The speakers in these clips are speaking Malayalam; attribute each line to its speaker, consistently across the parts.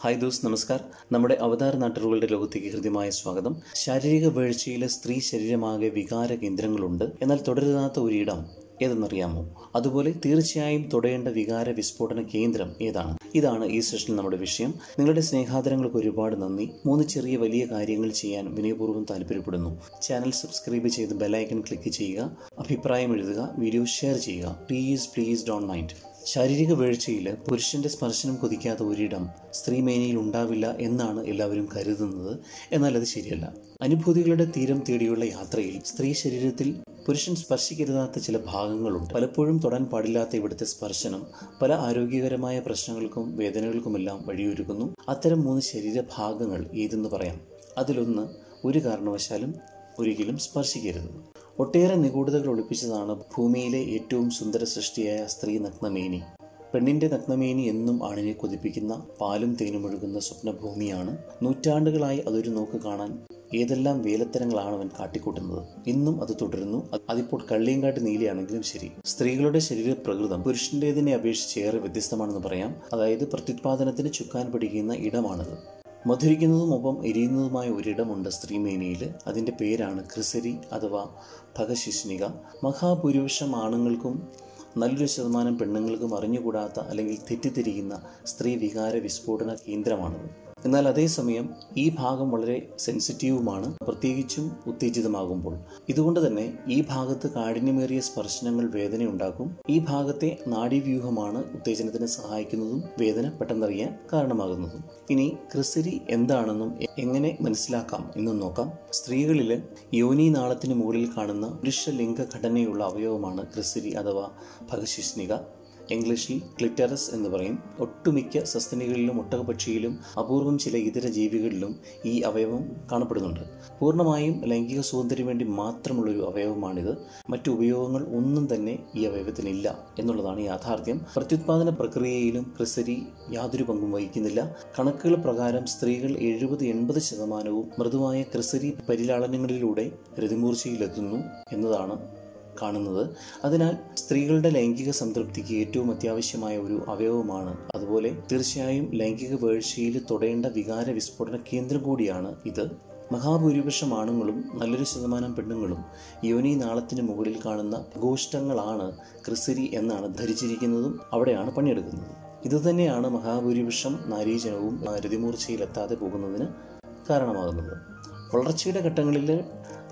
Speaker 1: ഹായ് ദോസ് നമസ്കാർ. നമ്മുടെ അവതാര നാട്ടുകളുടെ ലോകത്തേക്ക് ഹൃദ്യമായ സ്വാഗതം. ശാരീരിക വീഴ്ചയിൽ സ്ത്രീ ശരീരമാകെ വികാര കേന്ദ്രങ്ങളുണ്ട്. എന്നാൽ തുടരുതാത്ത ഒരിടം ഏതെന്നറിയാമോ? അതുപോലെ തീർച്ചയായും തുടയേണ്ട വികാര വിസ്ഫോടന കേന്ദ്രം ഏതാണ്? ഇതാണ് ഈ സെഷനിൽ നമ്മുടെ വിഷയം. നിങ്ങളുടെ സ്നേഹാദരങ്ങൾക്ക് ഒരുപാട് നന്ദി. മൂന്ന് ചെറിയ വലിയ കാര്യങ്ങൾ ചെയ്യാൻ വിനയപൂർവം താല്പര്യപ്പെടുന്നു. ചാനൽ സബ്സ്ക്രൈബ് ചെയ്ത് ബെലൈക്കൺ ക്ലിക്ക് ചെയ്യുക. അഭിപ്രായം എഴുതുക. വീഡിയോ ഷെയർ ചെയ്യുക. പ്ലീസ് പ്ലീസ് ഡോൺ മൈൻഡ് ശാരീരിക വീഴ്ചയിൽ പുരുഷന്റെ സ്പർശനം കൊതിക്കാത്ത ഒരിടം സ്ത്രീമേനിയിൽ ഉണ്ടാവില്ല എന്നാണ് എല്ലാവരും കരുതുന്നത്. എന്നാൽ അത് ശരിയല്ല. അനുഭൂതികളുടെ തീരം തേടിയുള്ള യാത്രയിൽ സ്ത്രീ ശരീരത്തിൽ പുരുഷൻ സ്പർശിക്കരുതാത്ത ചില ഭാഗങ്ങളുണ്ട്. പലപ്പോഴും തൊടാൻ പാടില്ലാത്ത ഇവിടുത്തെ സ്പർശനം പല ആരോഗ്യകരമായ പ്രശ്നങ്ങൾക്കും വേദനകൾക്കുമെല്ലാം വഴിയൊരുക്കുന്നു. അത്തരം മൂന്ന് ശരീരഭാഗങ്ങൾ ഏതെന്ന് പറയാം. അതിലൊന്ന് ഒരു കാരണവശാലും ഒരിക്കലും സ്പർശിക്കരുത്. ഒട്ടേറെ നിഗൂഢതകൾ ഒളിപ്പിച്ചതാണ് ഭൂമിയിലെ ഏറ്റവും സുന്ദര സൃഷ്ടിയായ സ്ത്രീ നഗ്നമേനി. പെണ്ണിന്റെ നഗ്നമേനി എന്നും ആണിനെ കൊതിപ്പിക്കുന്ന പാലും തേനും ഒഴുകുന്ന സ്വപ്നഭൂമിയാണ്. നൂറ്റാണ്ടുകളായി അതൊരു നോക്ക് കാണാൻ ഏതെല്ലാം വേലത്തരങ്ങളാണ് അവൻ കാട്ടിക്കൂട്ടുന്നത്. ഇന്നും അത് തുടരുന്നു. അതിപ്പോൾ കള്ളിയങ്കാട്ട് നീലിയാണെങ്കിലും ശരി. സ്ത്രീകളുടെ ശരീര പ്രകൃതം പുരുഷന്റേതിനെ അപേക്ഷിച്ച് ഏറെ വ്യത്യസ്തമാണെന്ന് പറയാം. അതായത് പ്രത്യുത്പാദനത്തിന് ചുക്കാൻ പിടിക്കുന്ന ഇടമാണത്. മധുരിക്കുന്നതും ഒപ്പം എരിയുന്നതുമായ ഒരിടമുണ്ട് സ്ത്രീമേനയിൽ അതിന്റെ പേരാണ് ക്രിസരി അഥവാ ഭഗശിഷ്ണിക. മഹാഭൂരിപക്ഷം ആണുങ്ങൾക്കും നല്ലൊരു ശതമാനം പെണ്ണുങ്ങൾക്കും അറിഞ്ഞുകൂടാത്ത അല്ലെങ്കിൽ തെറ്റിദ്ധരിക്കുന്ന സ്ത്രീ വികാര വിസ്ഫോടന കേന്ദ്രമാണത് എന്നാൽ അതേസമയം ഈ ഭാഗം വളരെ സെൻസിറ്റീവുമാണ് പ്രത്യേകിച്ചും ഉത്തേജിതമാകുമ്പോൾ. ഇതുകൊണ്ട് തന്നെ ഈ ഭാഗത്ത് കാഠിന്യമേറിയ സ്പർശനങ്ങൾ വേദനയുണ്ടാക്കും. ഈ ഭാഗത്തെ നാഡീവ്യൂഹമാണ് ഉത്തേജനത്തിന് സഹായിക്കുന്നതും വേദന പെട്ടെന്നറിയാൻ കാരണമാകുന്നതും. ഇനി ക്രിസരി എന്താണെന്നും എങ്ങനെ മനസ്സിലാക്കാം എന്നും നോക്കാം. സ്ത്രീകളിൽ യോനി നാളത്തിന് മുകളിൽ കാണുന്ന പുരുഷ ലിംഗ ഘടനയുള്ള അവയവമാണ് ക്രിസരി അഥവാ ഭഗശിഷ്ണിക. ഇംഗ്ലീഷിൽ ക്ലിറ്ററസ് എന്ന് പറയും. ഒട്ടുമിക്ക സസ്തനികളിലും ഒട്ടകപക്ഷിയിലും അപൂർവം ചില ഇതര ജീവികളിലും ഈ അവയവം കാണപ്പെടുന്നുണ്ട്. പൂർണമായും ലൈംഗിക സ്വാതന്ത്ര്യം വേണ്ടി മാത്രമുള്ളൊരു അവയവമാണിത്. മറ്റു ഉപയോഗങ്ങൾ ഒന്നും തന്നെ ഈ അവയവത്തിനില്ല എന്നുള്ളതാണ് യാഥാർത്ഥ്യം. പ്രത്യുത്പാദന പ്രക്രിയയിലും ക്രിസരി യാതൊരു പങ്കും വഹിക്കുന്നില്ല. കണക്കുകൾ പ്രകാരം സ്ത്രീകൾ എഴുപത് എൺപത് ശതമാനവും മൃദുവായ ക്രിസരി പരിലാളനങ്ങളിലൂടെ രതിമൂർച്ചയിലെത്തുന്നു എന്നതാണ് കാണുന്നത്. അതിനാൽ സ്ത്രീകളുടെ ലൈംഗിക സംതൃപ്തിക്ക് ഏറ്റവും അത്യാവശ്യമായ ഒരു അവയവമാണ്. അതുപോലെ തീർച്ചയായും ലൈംഗിക വീഴ്ചയിൽ തുടയേണ്ട വികാര വിസ്ഫോടന കേന്ദ്രം കൂടിയാണ് ഇത്. മഹാഭൂരിപക്ഷം ആണുങ്ങളും നല്ലൊരു ശതമാനം പെണ്ണുങ്ങളും യോനി നാളത്തിന് മുകളിൽ കാണുന്ന ഗോഷ്ടങ്ങളാണ് ക്രിസരി എന്നാണ് ധരിച്ചിരിക്കുന്നതും അവിടെയാണ് പണിയെടുക്കുന്നത്. ഇതുതന്നെയാണ് മഹാഭൂരിപക്ഷം നാരീജനവും രതിമൂർച്ചയിലെത്താതെ പോകുന്നതിന് കാരണമാകുന്നത്. വളർച്ചയുടെ ഘട്ടങ്ങളിൽ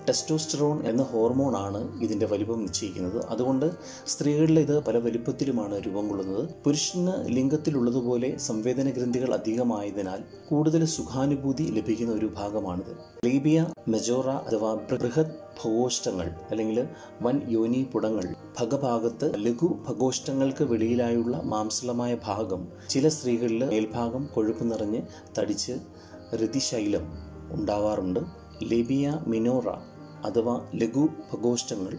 Speaker 1: ടെസ്റ്റോസ്റ്ററോൺ എന്ന ഹോർമോണാണ് ഇതിന്റെ വലിപ്പം നിശ്ചയിക്കുന്നത്. അതുകൊണ്ട് സ്ത്രീകളിൽ ഇത് പല വലിപ്പത്തിലുമാണ് രൂപം കൊള്ളുന്നത്. പുരുഷന് ലിംഗത്തിലുള്ളതുപോലെ സംവേദന ഗ്രന്ഥികൾ അധികമായതിനാൽ കൂടുതൽ സുഖാനുഭൂതി ലഭിക്കുന്ന ഒരു ഭാഗമാണിത്. ലീബിയ മെജോറ അഥവാ ബൃഹത് ഭഗോഷ്ടങ്ങൾ അല്ലെങ്കിൽ വൻ യോനി പുടങ്ങൾ ഭഗഭാഗത്ത് ലഘു ഭഗോഷ്ടങ്ങൾക്ക് വെളിയിലായുള്ള മാംസളമായ ഭാഗം ചില സ്ത്രീകളിൽ മേൽഭാഗം കൊഴുപ്പ് നിറഞ്ഞ് തടിച്ച് ഋതിശൈലം ഉണ്ടാവാറുണ്ട്. ലിബിയ മിനോറ അഥവാ ലഘു ഭഗോഷ്ടങ്ങൾ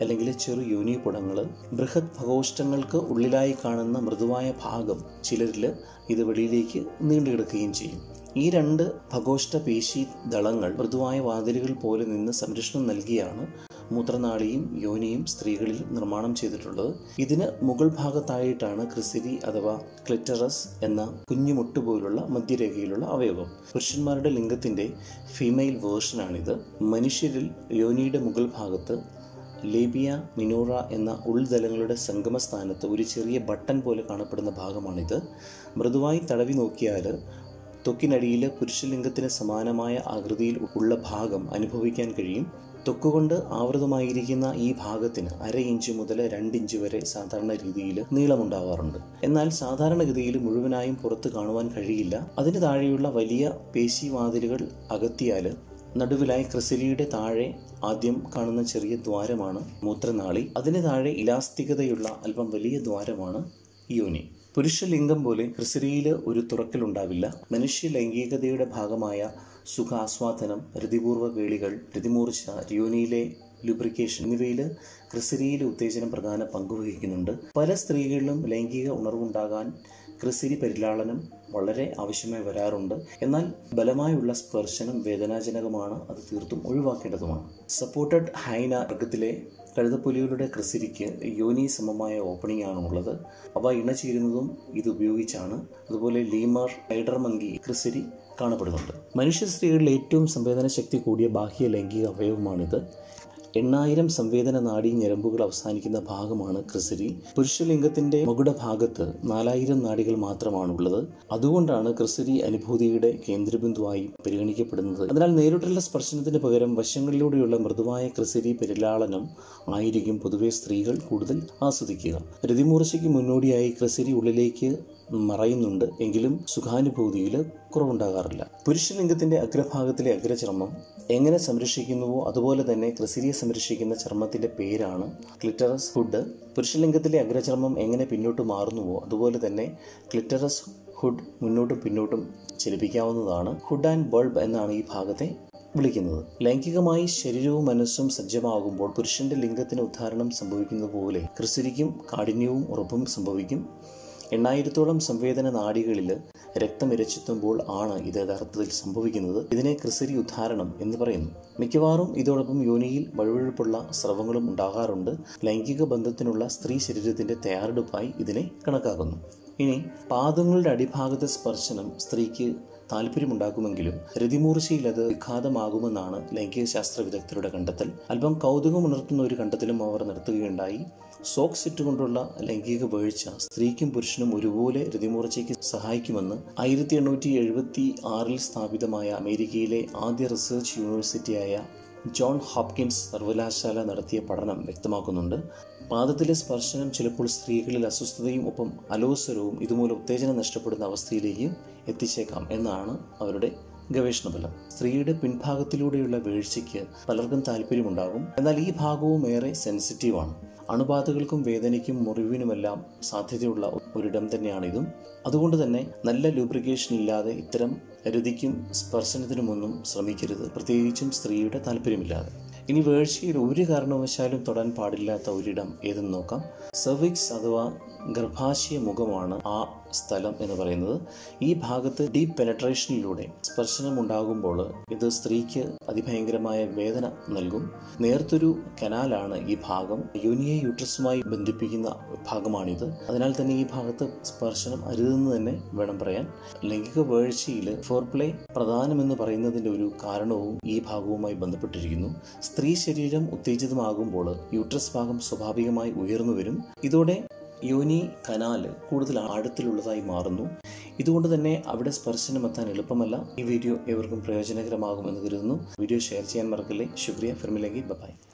Speaker 1: അല്ലെങ്കിൽ ചെറു യൂനിപുടങ്ങൾ ബൃഹത് ഭഗോഷ്ടങ്ങൾക്ക് ഉള്ളിലായി കാണുന്ന മൃദുവായ ഭാഗം ചിലരിൽ ഇത് വെളിയിലേക്ക് നീണ്ടുകിടക്കുകയും ചെയ്യും. ഈ രണ്ട് ഭഗോഷ്ട പേശി ദളങ്ങൾ മൃദുവായ വാതിലുകൾ പോലെ നിന്ന് സംരക്ഷണം നൽകിയാണ് മൂത്രനാളിയും യോനിയും സ്ത്രീകളിൽ നിർമ്മാണം ചെയ്തിട്ടുള്ളത്. ഇതിന് മുകൾ ഭാഗത്തായിട്ടാണ് ക്രിസിരി അഥവാ ക്ലിറ്ററസ് എന്ന കുഞ്ഞുമുട്ട് പോലുള്ള മധ്യരേഖയിലുള്ള അവയവം. പുരുഷന്മാരുടെ ലിംഗത്തിന്റെ ഫീമെയിൽ വേർഷനാണിത്. മനുഷ്യരിൽ യോനിയുടെ മുകൾ ഭാഗത്ത് ലേബിയ മിനോറ എന്ന ഉൾതലങ്ങളുടെ സംഗമസ്ഥാനത്ത് ഒരു ചെറിയ ബട്ടൺ പോലെ കാണപ്പെടുന്ന ഭാഗമാണിത്. മൃദുവായി തടവി നോക്കിയാൽ തൊക്കിനടിയിൽ പുരുഷലിംഗത്തിന് സമാനമായ ആകൃതിയിൽ ഉള്ള ഭാഗം അനുഭവിക്കാൻ കഴിയും. തൊക്കുകൊണ്ട് ആവൃതമായിരിക്കുന്ന ഈ ഭാഗത്തിന് അര ഇഞ്ച് മുതൽ രണ്ട് ഇഞ്ച് വരെ സാധാരണ രീതിയിൽ നീളമുണ്ടാവാറുണ്ട്. എന്നാൽ സാധാരണഗതിയിൽ മുഴുവനായും പുറത്ത് കാണുവാൻ കഴിയില്ല. അതിന് താഴെയുള്ള വലിയ പേശിവാതിലുകൾ അകത്തിയാൽ നടുവിലായി ക്രിസലിയുടെ താഴെ ആദ്യം കാണുന്ന ചെറിയ ദ്വാരമാണ് മൂത്രനാളി. അതിന് താഴെ ഇലാസ്തികതയുള്ള അല്പം വലിയ ദ്വാരമാണ് യോനി. പുരുഷലിംഗം പോലെ ക്രിസരിയിൽ ഒരു തുറക്കലുണ്ടാവില്ല. മനുഷ്യ ലൈംഗികതയുടെ ഭാഗമായ സുഖാസ്വാദനം രതിപൂർവ കേളികൾ രതിമൂർച്ച യോനിയിലെ ലുബ്രിക്കേഷൻ എന്നിവയിൽ ക്രിസരിയിലെ ഉത്തേജനം പ്രധാന പങ്കുവഹിക്കുന്നുണ്ട് പല സ്ത്രീകളിലും ലൈംഗിക ഉണർവുണ്ടാകാൻ ക്രിസരി പരിലാളനം വളരെ ആവശ്യമായി വരാറുണ്ട്. എന്നാൽ ബലമായുള്ള സ്പർശനം വേദനാജനകമാണ് അത് തീർത്തും ഒഴിവാക്കേണ്ടതുമാണ്. സപ്പോർട്ടഡ് ഹൈന വർഗത്തിലെ കഴുതപ്പുലികളുടെ ക്രിസിരിക്ക് യോനി സമമായ ഓപ്പണിംഗ് ആണ് ഉള്ളത്. അവ ഇണചേരുന്നതും ഇത് ഉപയോഗിച്ചാണ്. അതുപോലെ ലീമർ ഹൈഡർ മങ്കി ക്രിസിരി കാണപ്പെടുന്നുണ്ട്. മനുഷ്യ സ്ത്രീകളിൽ ഏറ്റവും സംവേദന ശക്തി കൂടിയ ബാഹ്യ ലൈംഗിക അവയവമാണിത്. എണ്ണായിരം സംവേദന നാഡീ ഞരമ്പുകൾ അവസാനിക്കുന്ന ഭാഗമാണ് ക്രിസരി. പുരുഷലിംഗത്തിന്റെ മുകുടഭാഗത്ത് നാലായിരം നാഡികൾ മാത്രമാണുള്ളത്. അതുകൊണ്ടാണ് ക്രിസരി അനുഭൂതിയുടെ കേന്ദ്രബിന്ദുവായി പരിഗണിക്കപ്പെടുന്നത്. അതിനാൽ നേരിട്ടുള്ള സ്പർശനത്തിന് പകരം വശങ്ങളിലൂടെയുള്ള മൃദുവായ ക്രിസരി പരിലാളനം ആയിരിക്കും പൊതുവെ സ്ത്രീകൾ കൂടുതൽ ആസ്വദിക്കുക. രതിമൂർച്ചയ്ക്ക് മുന്നോടിയായി ക്രിസരി ഉള്ളിലേക്ക് മറയുന്നുണ്ട്. എങ്കിലും സുഖാനുഭൂതിയിൽ കുറവുണ്ടാകാറില്ല. പുരുഷലിംഗത്തിന്റെ അഗ്രഭാഗത്തിലെ അഗ്രചർമ്മം എങ്ങനെ സംരക്ഷിക്കുന്നുവോ അതുപോലെ തന്നെ ക്രിസിരിയെ സംരക്ഷിക്കുന്ന ചർമ്മത്തിന്റെ പേരാണ് ക്ലിറ്ററസ് ഹുഡ്. പുരുഷലിംഗത്തിലെ അഗ്രചർമ്മം എങ്ങനെ പിന്നോട്ട് മാറുന്നുവോ അതുപോലെ തന്നെ ക്ലിറ്ററസ് ഹുഡ് മുന്നോട്ടും പിന്നോട്ടും ചലിപ്പിക്കാവുന്നതാണ്. ഹുഡ് ആൻഡ് ബൾബ് എന്നാണ് ഈ ഭാഗത്തെ വിളിക്കുന്നത്. ലൈംഗികമായി ശരീരവും മനസ്സും സജ്ജമാകുമ്പോൾ പുരുഷന്റെ ലിംഗത്തിന് ഉദ്ധാരണം സംഭവിക്കുന്നത് പോലെ ക്രിസിരിക്കും കാഠിന്യവും ഉറപ്പും സംഭവിക്കും. എണ്ണായിരത്തോളം സംവേദന നാടികളിൽ രക്തം ഇരച്ചെത്തുമ്പോൾ ആണ് ഇത് യഥാർത്ഥത്തിൽ സംഭവിക്കുന്നത്. ഇതിനെ ക്രിസരി ഉദ്ധാരണം എന്ന് പറയുന്നു. മിക്കവാറും ഇതോടൊപ്പം യോനിയിൽ വഴുവഴുപ്പുള്ള സ്രവങ്ങളും ഉണ്ടാകാറുണ്ട്. ലൈംഗിക ബന്ധത്തിനുള്ള സ്ത്രീ ശരീരത്തിന്റെ തയ്യാറെടുപ്പായി ഇതിനെ കണക്കാക്കുന്നു. ഇനി പാദങ്ങളുടെ അടിഭാഗത്തെ സ്പർശനം സ്ത്രീക്ക് താല്പര്യമുണ്ടാക്കുമെങ്കിലും രതിമൂർച്ചയിൽ അത് വിഘാതമാകുമെന്നാണ് ലൈംഗിക ശാസ്ത്ര വിദഗ്ധരുടെ കണ്ടെത്തൽ അല്പം കൗതുകമുണർത്തുന്ന ഒരു കണ്ടെത്തലും അവർ നടത്തുകയുണ്ടായി. സോക്സ് ഇട്ടുകൊണ്ടുള്ള ലൈംഗിക വീഴ്ച സ്ത്രീക്കും പുരുഷനും ഒരുപോലെ രതിമൂർച്ചയ്ക്ക് സഹായിക്കുമെന്ന് ആയിരത്തി എണ്ണൂറ്റി എഴുപത്തി ആറിൽ സ്ഥാപിതമായ അമേരിക്കയിലെ ആദ്യ റിസർച്ച് യൂണിവേഴ്സിറ്റിയായ ജോൺ ഹോപ്കിൻസ് സർവകലാശാല നടത്തിയ പഠനം വ്യക്തമാക്കുന്നുണ്ട്. പാദത്തിലെ സ്പർശനം ചിലപ്പോൾ സ്ത്രീകളിൽ അസ്വസ്ഥതയും ഒപ്പം അലോസരവും ഇതുമൂലം ഉത്തേജനം നഷ്ടപ്പെടുന്ന അവസ്ഥയിലേക്ക് എത്തിച്ചേക്കാം എന്നാണ് അവരുടെ ഗവേഷണഫലം സ്ത്രീയുടെ പിൻഭാഗത്തിലൂടെയുള്ള വീഴ്ചയ്ക്ക് പലർക്കും താല്പര്യമുണ്ടാകും. എന്നാൽ ഈ ഭാഗവും ഏറെ സെൻസിറ്റീവാണ്. അണുബാധകൾക്കും വേദനയ്ക്കും മുറിവിനുമെല്ലാം സാധ്യതയുള്ള ഒരിടം തന്നെയാണിതും. അതുകൊണ്ട് തന്നെ നല്ല ലൂബ്രിക്കേഷൻ ഇല്ലാതെ ഇത്തരം രതിക്കും സ്പർശനത്തിനുമൊന്നും ശ്രമിക്കരുത്. പ്രത്യേകിച്ചും സ്ത്രീയുടെ താല്പര്യമില്ലാതെ. ഇനി വേഴ്ചയിൽ ഒരു കാരണവശാലും തൊടാൻ പാടില്ലാത്ത ഒരിടം ഏതെന്ന് നോക്കാം. സെർവിക്സ് അഥവാ ഗർഭാശയ മുഖമാണ് ആ സ്ഥലം എന്ന് പറയുന്നത്. ഈ ഭാഗത്ത് ഡീപ്പ് പെനട്രേഷനിലൂടെ സ്പർശനം ഉണ്ടാകുമ്പോൾ ഇത് സ്ത്രീക്ക് അതിഭയങ്കരമായ വേദന നൽകും. നേർത്തൊരു കനാലാണ് ഈ ഭാഗം. യൂനിയെ യൂട്രസുമായി ബന്ധിപ്പിക്കുന്ന ഭാഗമാണിത്. അതിനാൽ തന്നെ ഈ ഭാഗത്ത് സ്പർശനം അരുതെന്ന് തന്നെ വേണം പറയാൻ. ലൈംഗിക വീഴ്ചയിൽ ഫോർപ്ലേ പ്രധാനമെന്ന് പറയുന്നതിന്റെ ഒരു കാരണവും ഈ ഭാഗവുമായി ബന്ധപ്പെട്ടിരിക്കുന്നു. സ്ത്രീ ശരീരം ഉത്തേജിതമാകുമ്പോൾ യൂട്രസ് ഭാഗം സ്വാഭാവികമായി ഉയർന്നു വരും. ഇതോടെ യോനി കനാൽ കൂടുതൽ ആഴത്തിലുള്ളതായി മാറുന്നു. ഇതുകൊണ്ട് തന്നെ അവിടെ സ്പർശനമെത്താൻ എളുപ്പമല്ല. ഈ വീഡിയോ എവർക്കും പ്രയോജനകരമാകുമെന്ന് കരുതുന്നു. വീഡിയോ ഷെയർ ചെയ്യാൻ മറക്കല്ലേ. ശുക്രിയ. ഫിർമിലെങ്കിൽ ബൈ.